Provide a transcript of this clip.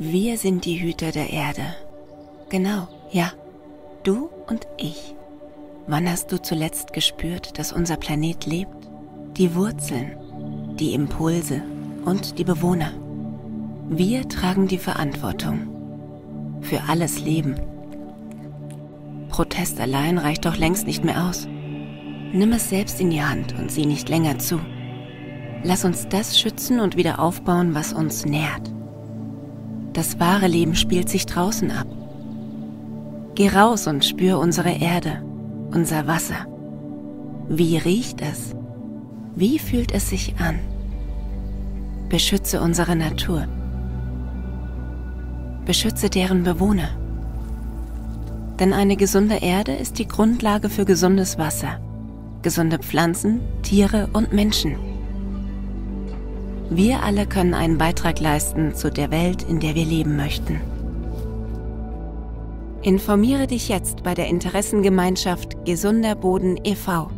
Wir sind die Hüter der Erde. Genau, ja. Du und ich. Wann hast du zuletzt gespürt, dass unser Planet lebt? Die Wurzeln, die Impulse und die Bewohner. Wir tragen die Verantwortung für alles Leben. Protest allein reicht doch längst nicht mehr aus. Nimm es selbst in die Hand und sieh nicht länger zu. Lass uns das schützen und wieder aufbauen, was uns nährt. Das wahre Leben spielt sich draußen ab. Geh raus und spür unsere Erde, unser Wasser. Wie riecht es? Wie fühlt es sich an? Beschütze unsere Natur. Beschütze deren Bewohner. Denn eine gesunde Erde ist die Grundlage für gesundes Wasser, gesunde Pflanzen, Tiere und Menschen. Wir alle können einen Beitrag leisten zu der Welt, in der wir leben möchten. Informiere dich jetzt bei der Interessengemeinschaft Gesunder Boden e.V.